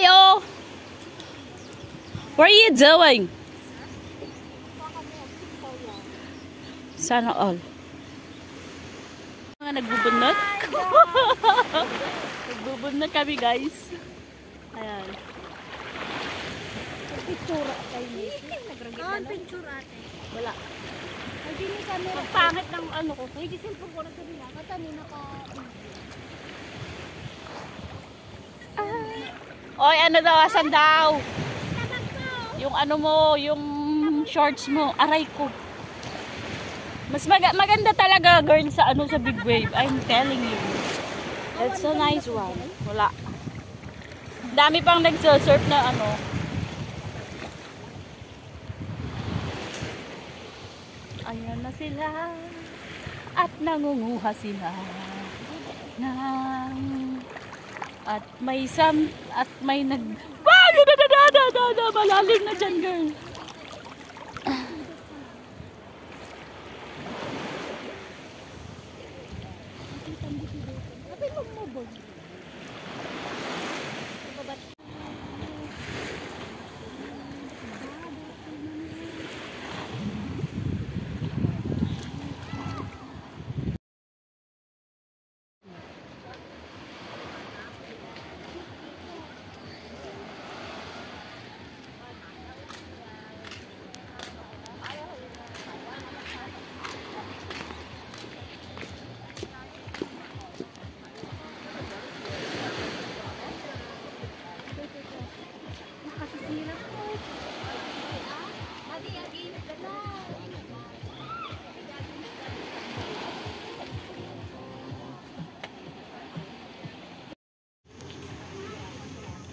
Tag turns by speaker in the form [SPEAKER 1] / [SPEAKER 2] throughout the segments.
[SPEAKER 1] tayo. What are you doing? Sana all. Mga nagbubunot. nagbubunot kami guys. Ayan.
[SPEAKER 2] Pictura kay Nicky.
[SPEAKER 3] Ah, picture ate.
[SPEAKER 1] Wala.
[SPEAKER 2] Ay, di ni camera.
[SPEAKER 1] Ang pangit ng ano ko.
[SPEAKER 2] Ay, di cellphone ko na sabi na. Katanina ka.
[SPEAKER 1] Oy, ano daw, asan daw? Yung ano mo, yung shorts mo, aray ko. Mas maga- maganda talaga, girl, sa ano sa big wave. I'm telling you. It's a nice one. Wala. Dami pang nagsurf na ano. Ayan na sila. At nangunguha sila. Ng at may sam at may nag ah, da, da, da, da, da, da, malalim na dyan girl.
[SPEAKER 2] Nakasisira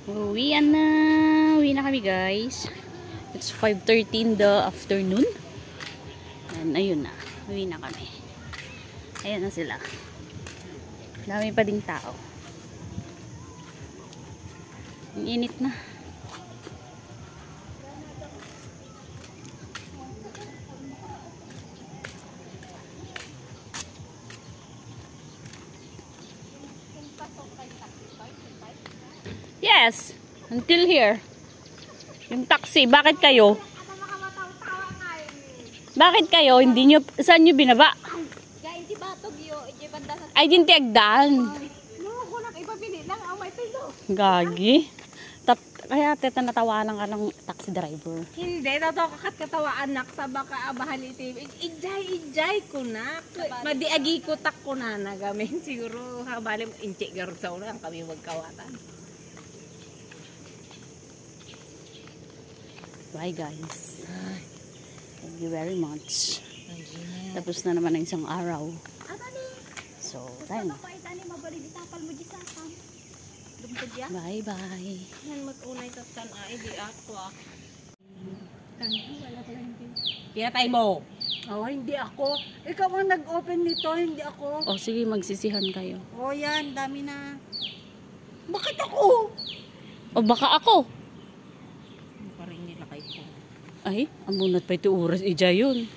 [SPEAKER 1] uwi na. Uwi na kami guys. It's 5.13 the afternoon. And ayun na. Uwi na kami. Ayun na sila. Dami pa ding tao. Ang init na Yes, until here. Yung taxi, bakit kayo? Bakit kayo? Hindi nyo, saan nyo binaba?
[SPEAKER 2] Kaya hindi batog sa...
[SPEAKER 1] Ay, din tiagdan. Gagi. Tap, kaya teta natawanan ka ng taxi driver.
[SPEAKER 3] Hindi, totoo kakat katawa anak sa baka abahan iti. Ijay, ijay ko na. Madiagi ko tak ko na nagamin. Siguro habali mo inche garusaw na ang kami magkawatan.
[SPEAKER 1] Bye guys. Thank you very much. Tapos na naman ang isang araw. So,
[SPEAKER 2] ya.
[SPEAKER 1] Bye bye.
[SPEAKER 3] Ah.
[SPEAKER 2] Hindi.
[SPEAKER 3] Pinatay mo.
[SPEAKER 4] Oh, hindi ako. Ikaw ang nag-open nito, hindi ako.
[SPEAKER 1] O sige, magsisihan kayo.
[SPEAKER 4] Oh, yan, dami na. Bakit ako?
[SPEAKER 1] O baka ako. Ay, ang bunot pa ito oras. Ija yun.